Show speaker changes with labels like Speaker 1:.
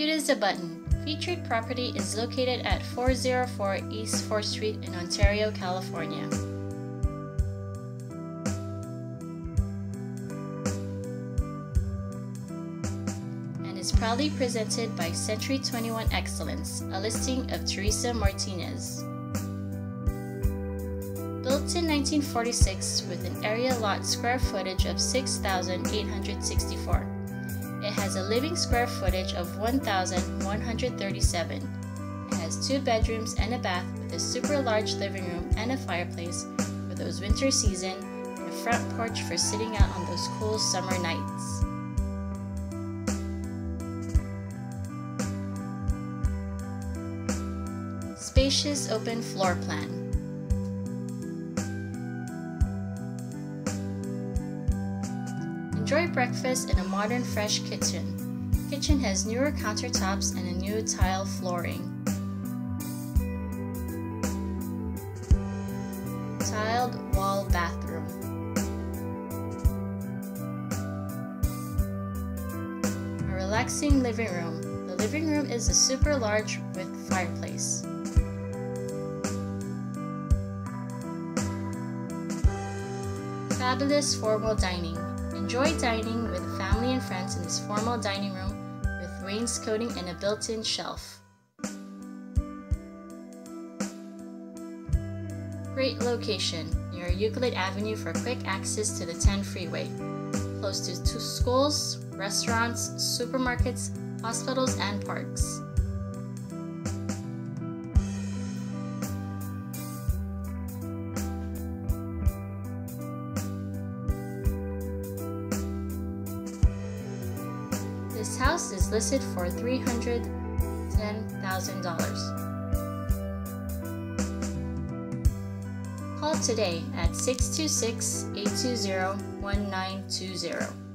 Speaker 1: Cute as a button. Featured property is located at 404 East 4th Street in Ontario, California. And is proudly presented by Century 21 Excellence, a listing of Teresa Martinez. Built in 1946 with an area lot square footage of 6,864. Has a living square footage of 1,137. It has two bedrooms and a bath with a super large living room and a fireplace for those winter season and a front porch for sitting out on those cool summer nights. Spacious open floor plan. Enjoy breakfast in a modern fresh kitchen. Kitchen has newer countertops and a new tile flooring. Tiled wall bathroom. A relaxing living room. The living room is a super large with fireplace. Fabulous formal dining. Enjoy dining with family and friends in this formal dining room with wainscoting and a built-in shelf. Great location near Euclid Avenue for quick access to the 10 freeway. Close to two schools, restaurants, supermarkets, hospitals, and parks. This house is listed for $310,000. Call today at 626 820 1920.